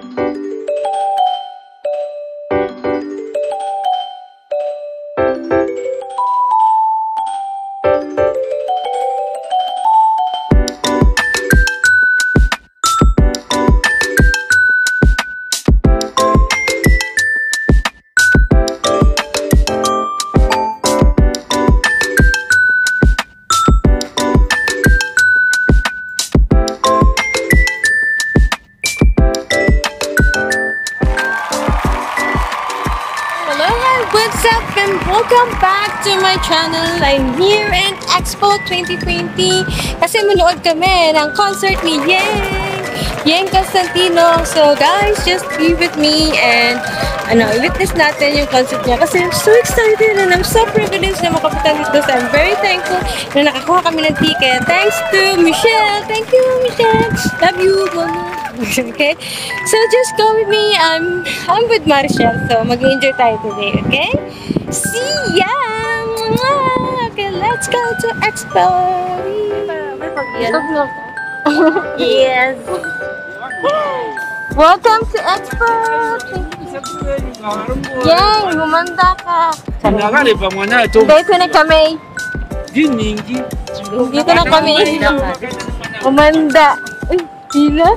Música my channel. I'm here in Expo 2020 kasi manood kami ng concert ni Yang, Yang Constantino. So guys, just be with me and ano, witness natin yung concert niya kasi I'm so excited and I'm so privileged na makapunta dito. So I'm very thankful na nakakuha kami ng ticket. Thanks to Michelle. Thank you, Michelle. Love you. Mama. okay? So just go with me. I'm I'm with Marshall. So mag-enjoy tayo today, okay? See ya! Let's go to Expo. yes. Welcome to Expo. Yang, humanda ka. Dito na kami. Dito na kami. Umanda. Uy, pila.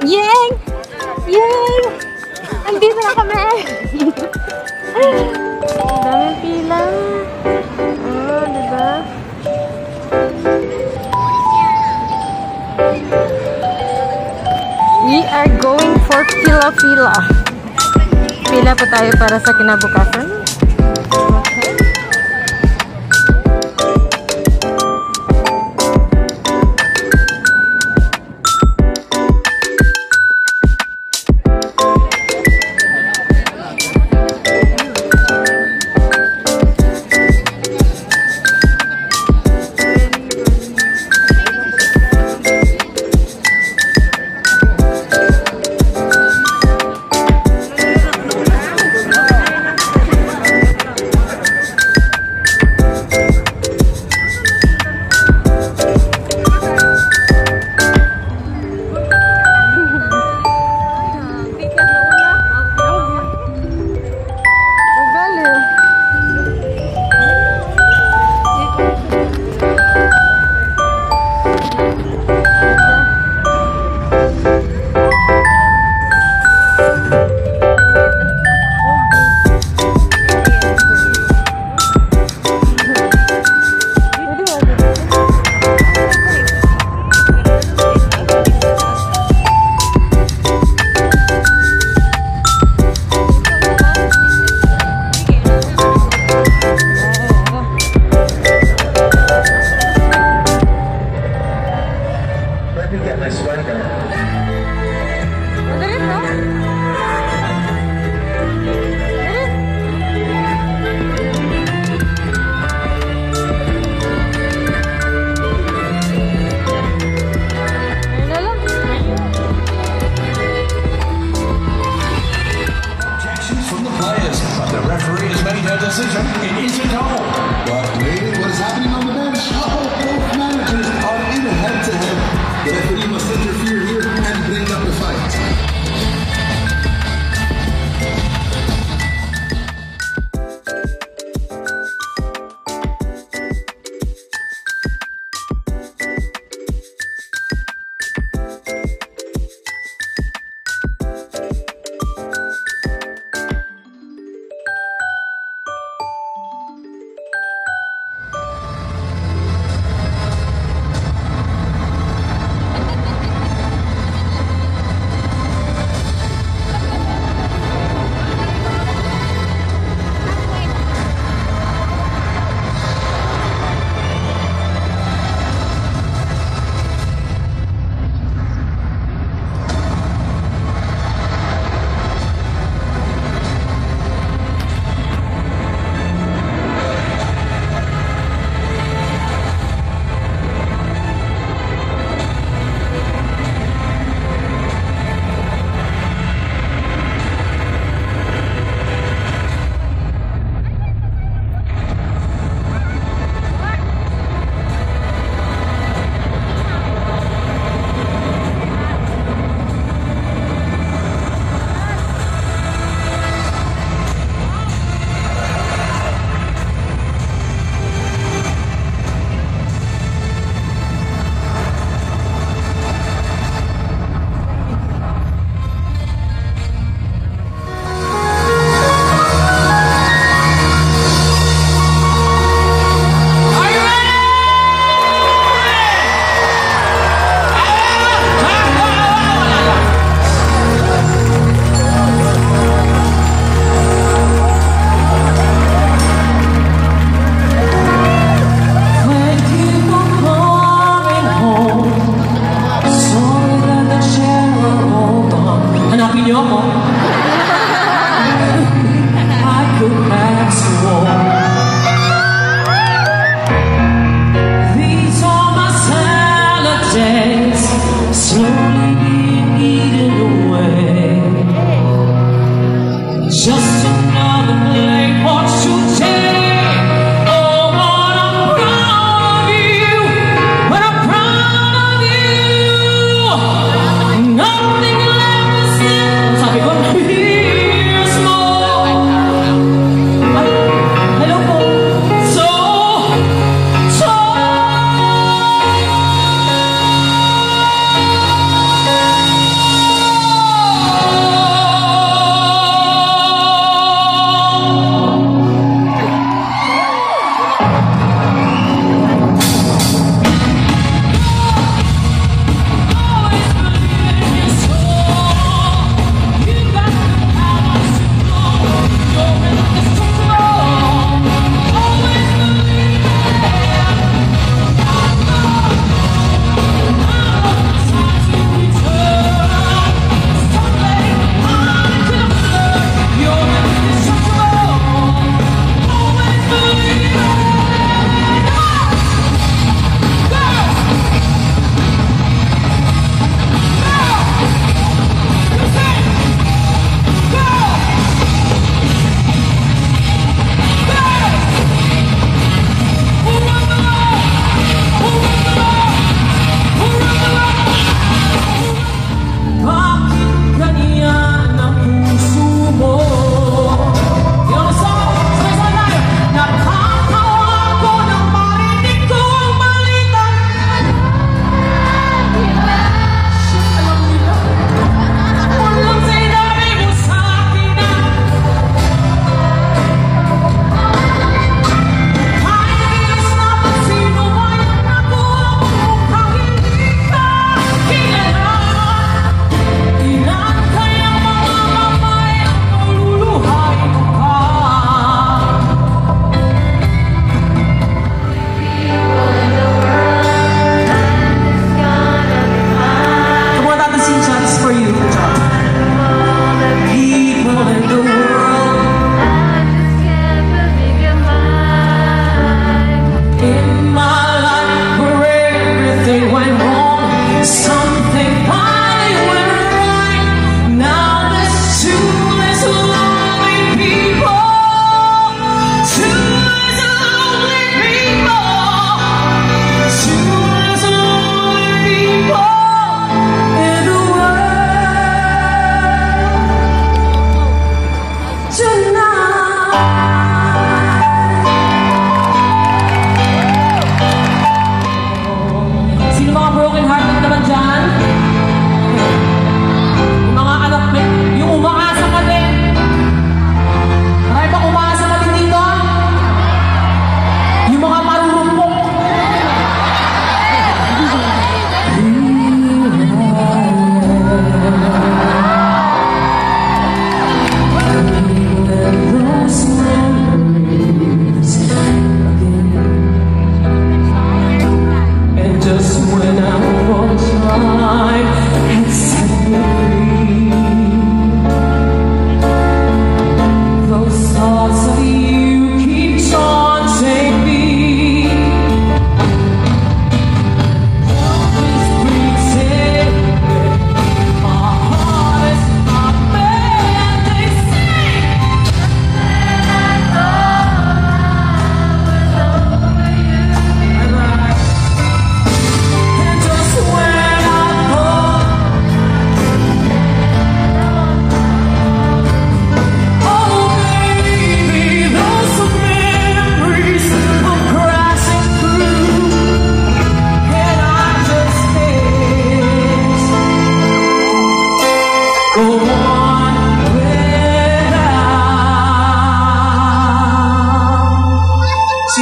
Yang! Yang! Andito na kami. Daming pila. Are going for pila-pila. Pila pa tayo para sa kinabukasan.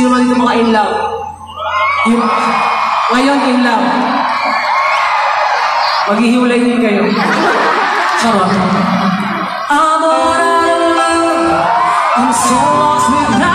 sino man dito maka-in love? Yung, ngayon, in love. Maghihiwalay din kayo. Charot. I'm so lost without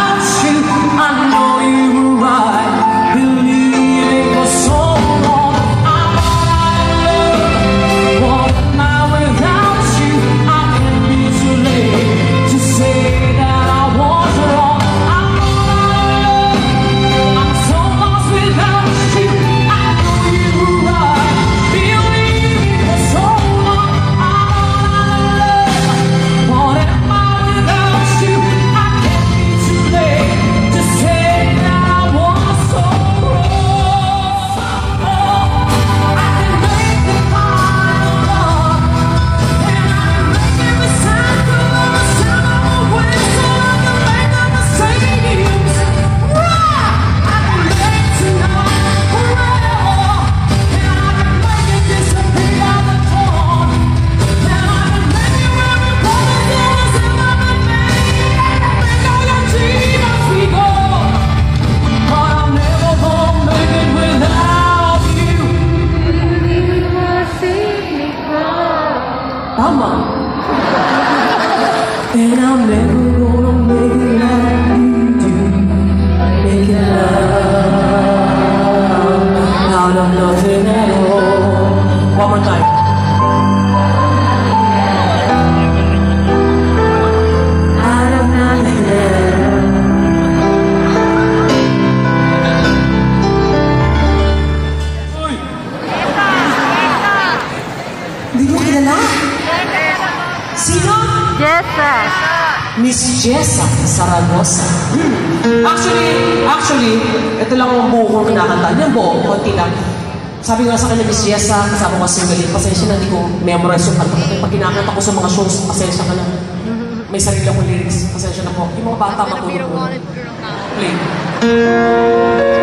Saragossa. Hmm. Actually, actually, ito lang ang buo kong kinakanta. Yan buo, konti lang. Sabi ko sa kanya, Miss Jessa, kasama ko si Galit, pasensya na, hindi ko memorize yung kanta. Kasi pag kinakanta ko sa mga shows, pasensya ka na. May sarili akong lyrics, pasensya na po. Yung mga bata matulog ko. Play.